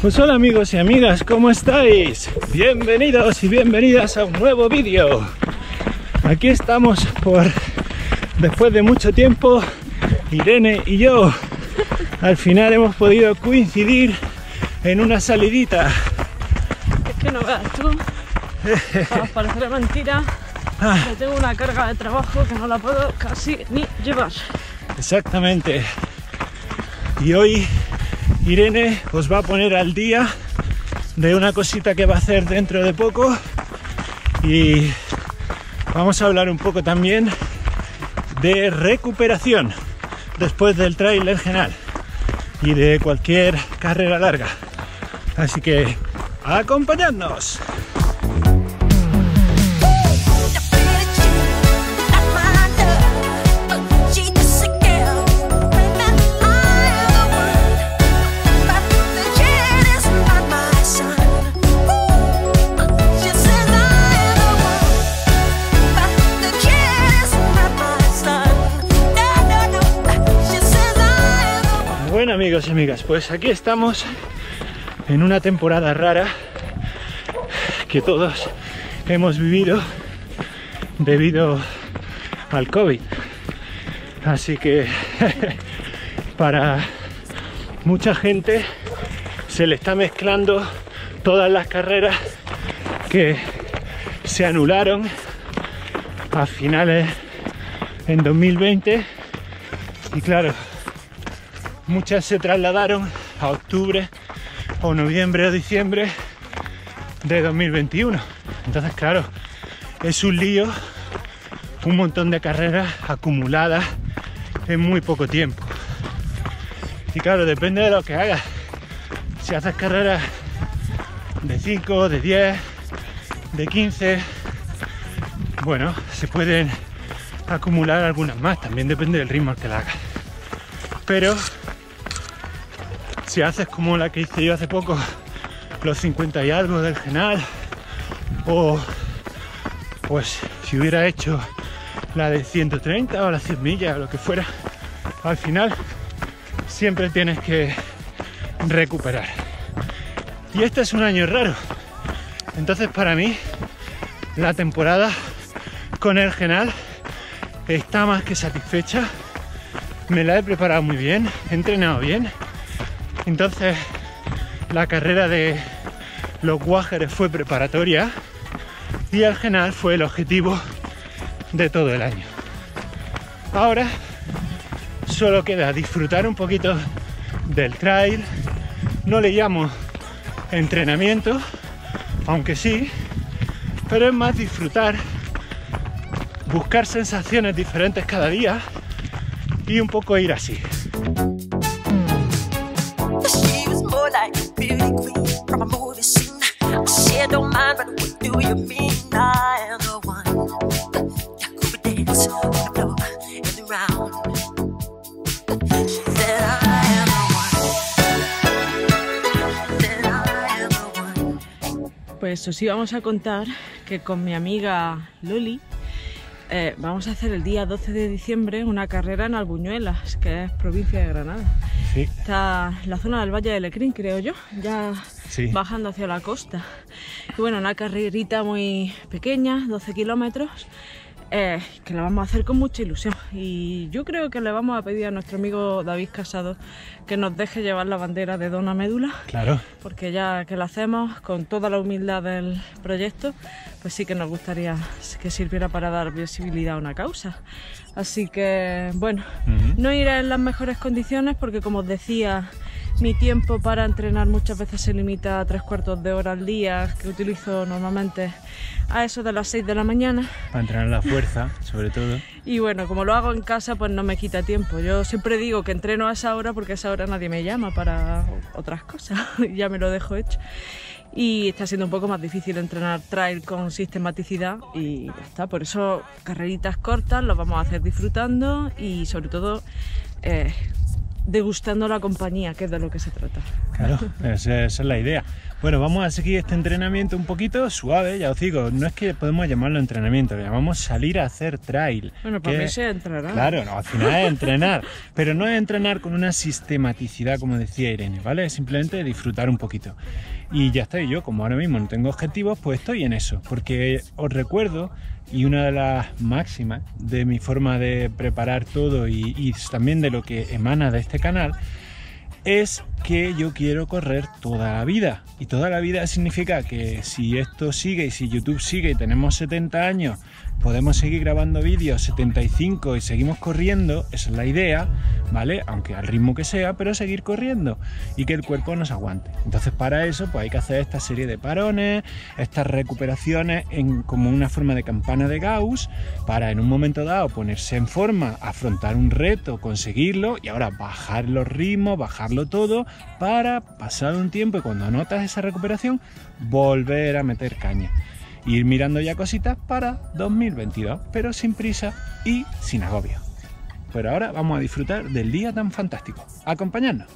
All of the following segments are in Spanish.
Pues hola amigos y amigas, ¿cómo estáis? Bienvenidos y bienvenidas a un nuevo vídeo. Aquí estamos por, después de mucho tiempo, Irene y yo. Al final hemos podido coincidir en una salidita. Es que no veas tú, para parecer mentira, Ah. que tengo una carga de trabajo que no la puedo casi ni llevar. Exactamente. Y hoy Irene os va a poner al día de una cosita que va a hacer dentro de poco y vamos a hablar un poco también de recuperación después del tráiler general y de cualquier carrera larga. Así que acompañadnos. Amigos y amigas, pues aquí estamos en una temporada rara que todos hemos vivido debido al COVID. Así que para mucha gente se le está mezclando todas las carreras que se anularon a finales en 2020 y claro, muchas se trasladaron a octubre o noviembre o diciembre de 2021. Entonces, claro, es un lío, un montón de carreras acumuladas en muy poco tiempo. Y claro, depende de lo que hagas. Si haces carreras de 5, de 10, de 15, bueno, se pueden acumular algunas más, también depende del ritmo al que la hagas. Pero si haces como la que hice yo hace poco, los 50 y algo del Genal, o pues si hubiera hecho la de 130 o las 100 millas o lo que fuera, al final siempre tienes que recuperar. Y este es un año raro. Entonces para mí la temporada con el Genal está más que satisfecha. Me la he preparado muy bien, he entrenado bien. Entonces la carrera de los Guájeres fue preparatoria y el Genal fue el objetivo de todo el año. Ahora solo queda disfrutar un poquito del trail. No le llamo entrenamiento, aunque sí, pero es más disfrutar, buscar sensaciones diferentes cada día y un poco ir así. Don't mind, but what do you mean? I am the one that could dance on the floor and around. She said, I am the one. Said, I am the one. Pues os íbamos a contar que con mi amiga Loli eh, vamos a hacer el día 12 de diciembre una carrera en Albuñuelas, que es provincia de Granada. Sí, Está en la zona del Valle de Lecrín, creo yo, ya Sí. bajando hacia la costa. Y bueno, una carrerita muy pequeña, 12 kilómetros, eh, que la vamos a hacer con mucha ilusión. Y yo creo que le vamos a pedir a nuestro amigo David Casado que nos deje llevar la bandera de Dona Médula, claro. porque ya que la hacemos con toda la humildad del proyecto, pues sí que nos gustaría que sirviera para dar visibilidad a una causa. Así que, bueno, no iré en las mejores condiciones porque, como os decía, mi tiempo para entrenar muchas veces se limita a tres cuartos de hora al día, que utilizo normalmente a eso de las 6 de la mañana. Para entrenar la fuerza, sobre todo. Y bueno, como lo hago en casa, pues no me quita tiempo. Yo siempre digo que entreno a esa hora porque a esa hora nadie me llama para otras cosas. ya me lo dejo hecho. Y está siendo un poco más difícil entrenar trail con sistematicidad y ya está. Por eso carreritas cortas las vamos a hacer disfrutando y sobre todo eh, degustando la compañía, que es de lo que se trata. Claro, esa, es la idea. Bueno, vamos a seguir este entrenamiento un poquito suave, ya os digo, no es que podemos llamarlo entrenamiento, lo llamamos salir a hacer trail. Bueno, para mí se entrará. Claro, no, al final es entrenar, pero no es entrenar con una sistematicidad, como decía Irene, ¿vale? Es simplemente disfrutar un poquito. Y ya está, y yo como ahora mismo no tengo objetivos, pues estoy en eso, porque os recuerdo, y una de las máximas de mi forma de preparar todo y, y también de lo que emana de este canal, es que yo quiero correr toda la vida. Y toda la vida significa que si esto sigue y si YouTube sigue y tenemos 70 años, podemos seguir grabando vídeos 75 y seguimos corriendo, esa es la idea, ¿vale? Aunque al ritmo que sea, pero seguir corriendo y que el cuerpo nos aguante. Entonces para eso pues hay que hacer esta serie de parones, estas recuperaciones en como una forma de campana de Gauss para en un momento dado ponerse en forma, afrontar un reto, conseguirlo y ahora bajar los ritmos, bajarlo todo para pasar un tiempo y cuando notas esa recuperación volver a meter caña ir mirando ya cositas para 2022, pero sin prisa y sin agobio. Pero ahora vamos a disfrutar del día tan fantástico. Acompañadnos.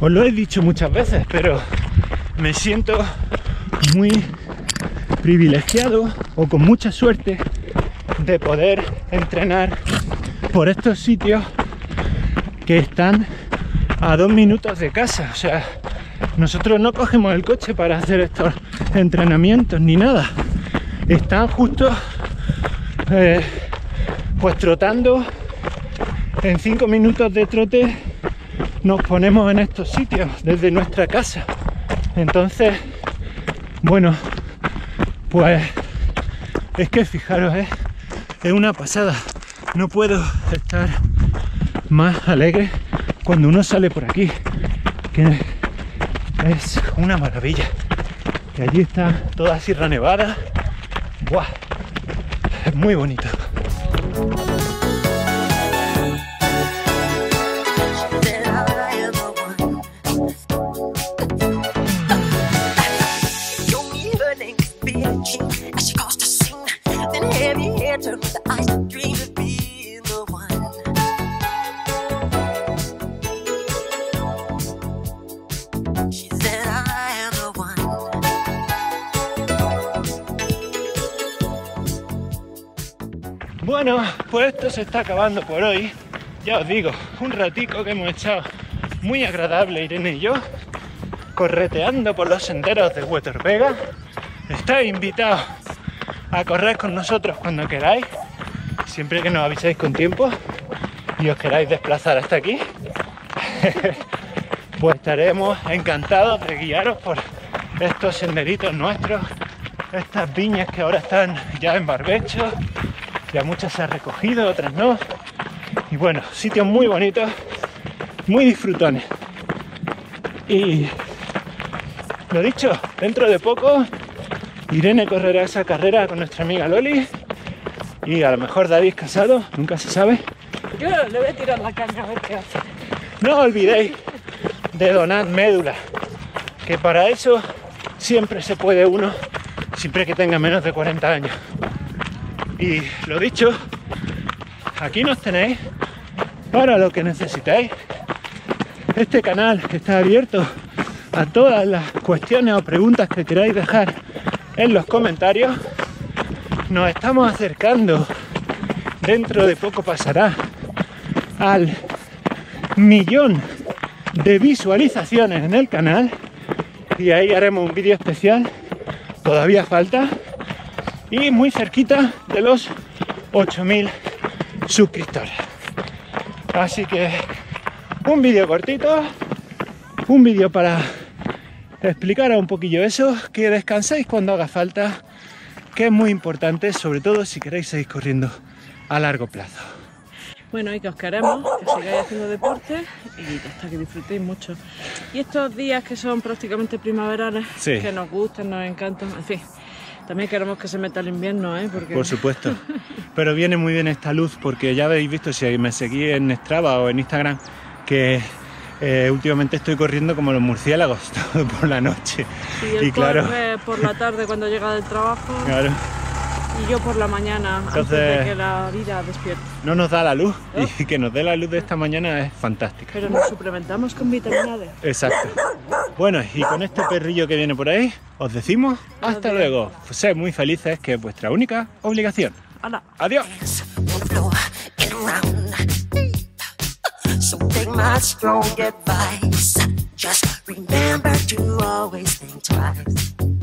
Os lo he dicho muchas veces, pero me siento muy privilegiado o con mucha suerte de poder entrenar por estos sitios que están a dos minutos de casa. O sea, nosotros no cogemos el coche para hacer estos entrenamientos ni nada. Están justo eh, pues trotando en cinco minutos de trote nos ponemos en estos sitios desde nuestra casa. Entonces, bueno, pues es que fijaros, ¿eh? es una pasada. No puedo estar más alegre cuando uno sale por aquí, que es una maravilla. Y allí está toda Sierra Nevada. ¡Buah! Es muy bonito. Bueno, pues esto se está acabando por hoy. Ya os digo, un ratico que hemos echado muy agradable Irene y yo, correteando por los senderos de Huetor Vega. Estáis invitados a correr con nosotros cuando queráis, siempre que nos aviséis con tiempo y os queráis desplazar hasta aquí. pues estaremos encantados de guiaros por estos senderitos nuestros, estas viñas que ahora están ya en barbecho, ya muchas se han recogido, otras no. Y bueno, sitios muy bonitos, muy disfrutones. Y lo dicho, dentro de poco Irene correrá esa carrera con nuestra amiga Loli y a lo mejor David Casado, nunca se sabe. Yo le voy a tirar la caña a ver qué hace. No olvidéis de donar médula, que para eso siempre se puede uno, siempre que tenga menos de 40 años. Y lo dicho, aquí nos tenéis para lo que necesitáis. Este canal está abierto a todas las cuestiones o preguntas que queráis dejar en los comentarios. Nos estamos acercando, dentro de poco pasará, al millón de visualizaciones en el canal y ahí haremos un vídeo especial todavía falta y muy cerquita de los 8000 suscriptores así que un vídeo cortito un vídeo para explicaros un poquillo eso que descanséis cuando haga falta que es muy importante, sobre todo si queréis seguir corriendo a largo plazo. Bueno, y que os queremos, que sigáis haciendo deporte y hasta que disfrutéis mucho. Y estos días que son prácticamente primaverales, Sí. que nos gustan, nos encantan, en fin, también queremos que se meta el invierno, ¿eh? Porque Por supuesto. Pero viene muy bien esta luz porque ya habéis visto si me seguís en Strava o en Instagram que eh, últimamente estoy corriendo como los murciélagos todo por la noche. y él y claro, corre por la tarde cuando llega del trabajo claro, y yo por la mañana antes Entonces- de que la vida despierte. no nos da la luz y que nos dé la luz de esta mañana es fantástica. Pero nos suplementamos con vitamina D. Exacto. Bueno, y con este perrillo que viene por ahí, os decimos hasta Adiós. luego. Sed muy felices, que es vuestra única obligación. ¡Hala! Adiós. So take my strong advice. Just remember to always think twice.